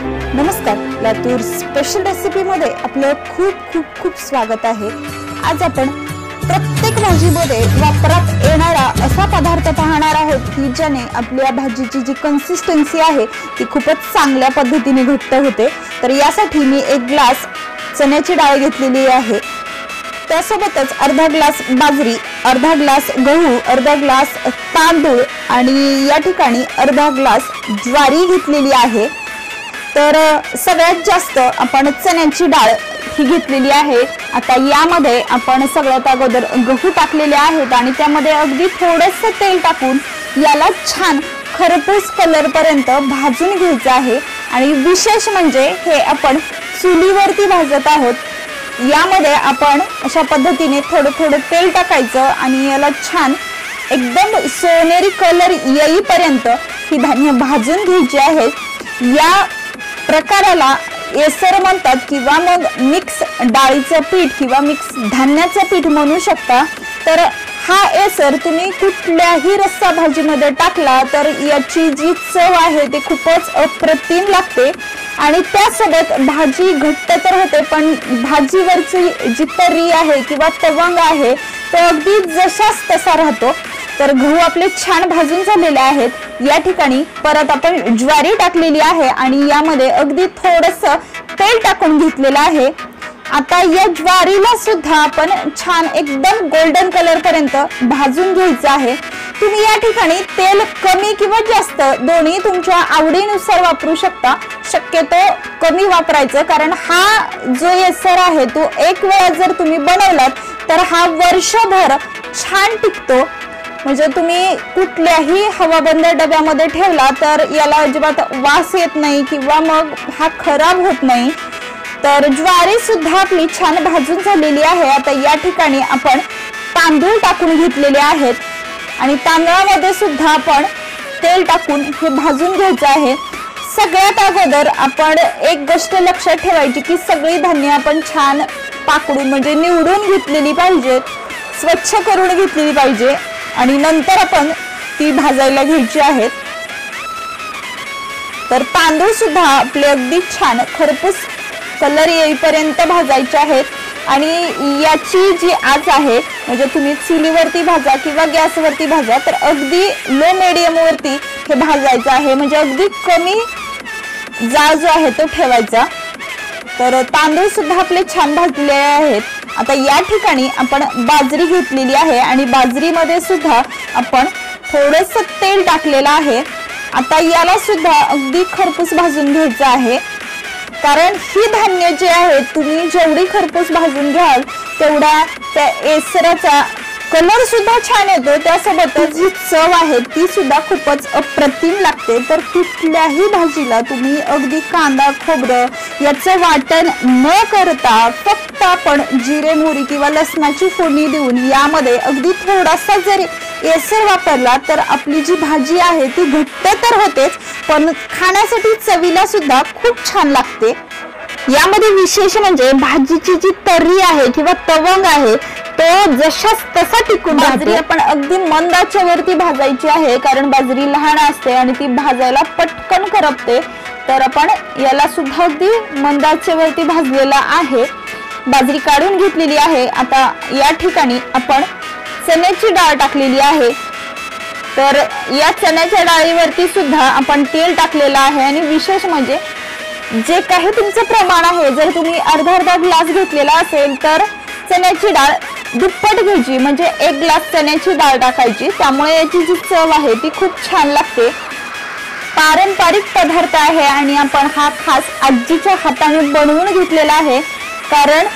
नमस्कार लातूर स्पेशल रेसिपीमध्ये आपलं खूप खूप खूप स्वागत आहे. आज आपण प्रत्येक भाजीमध्ये वापरात येणारा असा पदार्थ पाहणार आहोत की ज्याने आपल्या भाजीची जी कन्सिस्टन्सी आहे ती खूपच चांगल्या पद्धतीने घट्ट होते. तर यासाठी मी एक ग्लास चण्याची डाळ घेतलेली आहे. त्यासोबतच अर्धा ग्लास बाजरी अर्धा ग्लास गहू अर्धा ग्लास तांदूळ आणि या ठिकाणी अर्धा ग्लास ज्वारी घेतलेली आहे. तर सगळ्यात जास्त आपण चण्याची डाळ ही घेतलेली आहे. आता यामध्ये आपण सगळ्यात अगोदर गहू टाकलेले आहेत आणि त्यामध्ये अगदी थोडंसं तेल टाकून याला छान खरपूस कलरपर्यंत भाजून घ्यायचं आहे. आणि विशेष म्हणजे हे आपण चुलीवरती भाजत आहोत. यामध्ये आपण अशा पद्धतीने थोडं थोडं तेल टाकायचं आणि याला छान एकदम सोनेरी कलर येईपर्यंत ही धान्य भाजून घ्यायची आहेत या प्रकाराला एसर म्हणतात किंवा मग मिक्स डाळीचं पीठ किंवा मिक्स धान्याचं पीठ म्हणू शकता. तर हा एसर तुम्ही कुठल्याही रस्सा भाजीमध्ये टाकला तर याची जी चव आहे ती खूपच अप्रतिम लागते. आणि त्यासोबत भाजी घट्ट तर होते पण भाजीवरची जी तर्री आहे किंवा तवंग आहे तो अगदी जशाच तसा राहतो. तर गहू आपले छान भाजून झालेले आहेत. या ठिकाणी परत आपण ज्वारी टाकलेली आहे आणि यामध्ये अगदी थोडस तेल टाकून घेतलेलं आहे. आता या ज्वारीला सुद्धा आपण छान एकदम गोल्डन कलर पर्यंत भाजून घ्यायचं आहे. तुम्ही या ठिकाणी तेल कमी किंवा जास्त दोन्ही तुमच्या आवडीनुसार वापरू शकता. शक्यतो कमी वापरायचं कारण हा जो येसर आहे तो एक वेळा जर तुम्ही बनवलात तर हा वर्षभर छान टिकतो. म्हणजे तुम्ही कुठल्याही हवाबंद डब्यामध्ये ठेवला तर याला अजिबात वास येत नाही किंवा मग हा खराब होत नाही. तर ज्वारी सुद्धा आपली छान भाजून झालेली आहे. आता या ठिकाणी आपण तांदूळ टाकून घेतलेले आहेत. आणि तांदळामध्ये सुद्धा आपण तेल टाकून हे भाजून घ्यायचं आहे. सगळ्यात अगोदर आपण एक गोष्ट लक्षात ठेवायची की सगळी धान्य आपण छान पाकडून म्हणजे निवडून घेतलेली पाहिजेत स्वच्छ करून घेतलेली पाहिजे. आणि नंतर आपण ती भाजायला घ्यायची आहेत. तर तांदूळ सुद्धा आपले अगदी छान खरपूस कलर येईपर्यंत भाजायचे आहेत. आणि याची जी आच आहे म्हणजे तुम्ही चुलीवरती भाजा किंवा गॅसवरती भाजा तर अगदी लो मिडियम वरती हे भाजायचं आहे. म्हणजे अगदी कमी जाळ जो आहे तो ठेवायचा. तर तांदूळ सुद्धा आपले छान भाजलेले आहेत. आता या ठिकाणी आपण बाजरी घेतलेली आहे आणि बाजरीमध्ये सुद्धा आपण थोडस तेल टाकलेलं आहे. आता याला सुद्धा अगदी खरपूस भाजून घ्यायचं आहे. कारण ही धान्य जे आहे तुम्ही जेवढी खरपूस भाजून घ्याल तेवढा त्या एसराचा कलर सुद्धा छान येतो त्यासोबतच जी चव आहे ती सुद्धा खूपच अप्रतिम लागते. तर कुठल्याही भाजीला तुम्ही अगदी कांदा खोबरं याचं वाटण न करता फक्त आपण जिरे मोहरी किंवा लसणाची फोडणी देऊन यामध्ये अगदी थोडासा जरी एसर वापरला तर आपली जी भाजी आहे ती घट्ट तर होतेच पण खाण्यासाठी चवीला सुद्धा खूप छान लागते. यामध्ये विशेष म्हणजे भाजीची जी तर्री आहे किंवा तवंग आहे तो जशाच तसा टिकून बाजरी आपण अगदी मंदाच्या वरती भाजायची आहे कारण बाजरी लहान असते आणि ती भाजायला पटकन करपते. तर आपण याला सुद्धा अगदी मंदाच्या वरती भाजलेला आहे. बाजरी काढून घेतलेली आहे. आता या ठिकाणी आपण चण्याची डाळ टाकलेली आहे. तर या चण्याच्या डाळीवरती सुद्धा आपण तेल टाकलेलं आहे आणि विशेष म्हणजे जे काही तुमचं प्रमाण आहे जर तुम्ही अर्धा अर्धा ग्लास घेतलेला असेल तर चण्याची डाळ दुप्पट घ्यायची म्हणजे एक ग्लास चण्याची डाळ टाकायची. त्यामुळे याची जी चव आहे ती खूप छान लागते. पारंपरिक पदार्थ आहे आणि आपण हा खास आजीच्या हाताने बनवून घेतलेला आहे. कारण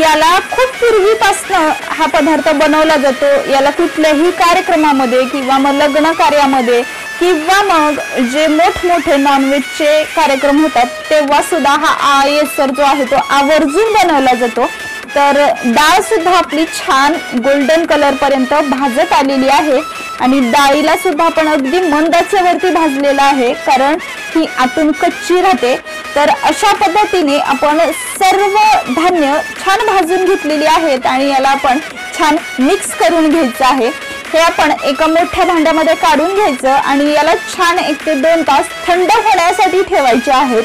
याला खूप पूर्वीपासनं हा पदार्थ बनवला जातो. याला कुठल्याही कार्यक्रमामध्ये किंवा मग लग्न कार्यामध्ये किंवा मग जे मोठमोठे नॉनव्हेजचे कार्यक्रम होतात तेव्हा सुद्धा हा आयसर जो आहे तो आवर्जून बनवला जातो. तर डाळ सुद्धा आपली छान गोल्डन कलर पर्यंत भाजत आलेली आहे. आणि डाळीला सुद्धा आपण अगदी मंदाच्यावरती भाजलेला आहे कारण ही आतून कच्ची राहते. तर अशा पद्धतीने आपण सर्व धान्य छान भाजून घेतलेली आहेत आणि याला आपण छान मिक्स करून घ्यायचं आहे. हे आपण एका मोठ्या भांड्यामध्ये काढून घ्यायचं आणि याला छान एक ते दोन तास थंड होण्यासाठी ठेवायचे आहेत.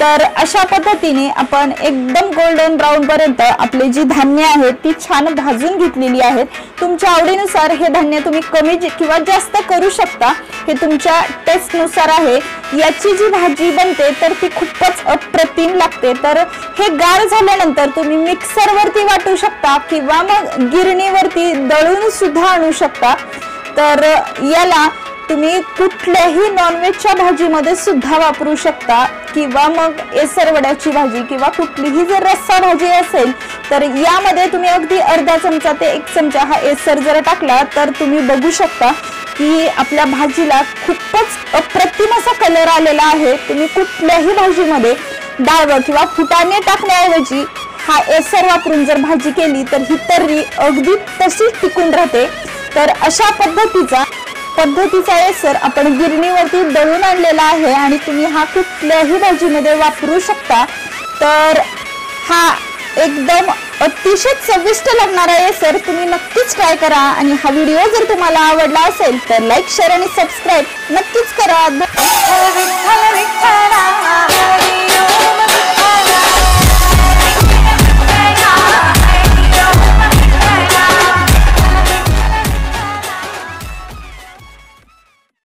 तर अशा पद्धतीने आपण एकदम गोल्डन ब्राऊन पर्यंत आपली जी धान्य आहेत ती छान भाजून घेतलेली आहेत. तुमच्या आवडीनुसार हे धान्य तुम्ही कमी जे- किंवा जास्त करू शकता. हे तुमच्या टेस्टनुसार आहे. याची जी भाजी बनते तर ती खूपच अप्रतिम लागते. तर हे गार झाल्यानंतर तुम्ही मिक्सरवरती वाटू शकता किंवा मग गिरणीवरती दळून सुद्धा आणू शकता. तर याला तुम्ही कुठल्याही नॉनव्हेजच्या भाजीमध्ये सुद्धा वापरू शकता. किंवा मग एसरवड्याची भाजी किंवा कुठलीही जर रस्सा भाजी असेल तर यामध्ये तुम्ही अगदी अर्धा चमचा ते एक चमचा हा एसर जर टाकला तर तुम्ही बघू शकता की आपल्या भाजीला खूपच अप्रतिम असा कलर आलेला आहे. तुम्ही कुठल्याही भाजीमध्ये डाळ किंवा फुटाणे टाकण्याऐवजी हा एसर वापरून जर भाजी केली तर ही तर्री अगदी तशीच टिकून राहते. तर अशा पद्धतीचा पद्धतीचा येसर आपण गिरणीवरती दळून आणलेला आहे आणि तुम्ही हा कुठल्याही भाजीमध्ये वापरू शकता. तर हा एकदम अतिशय चविष्ट लागणारा येसर तुम्ही नक्कीच ट्राय करा आणि हा व्हिडिओ जर तुम्हाला आवडला असेल तर लाईक शेअर आणि सबस्क्राईब नक्कीच करा. विठ्ठल विठ्ठल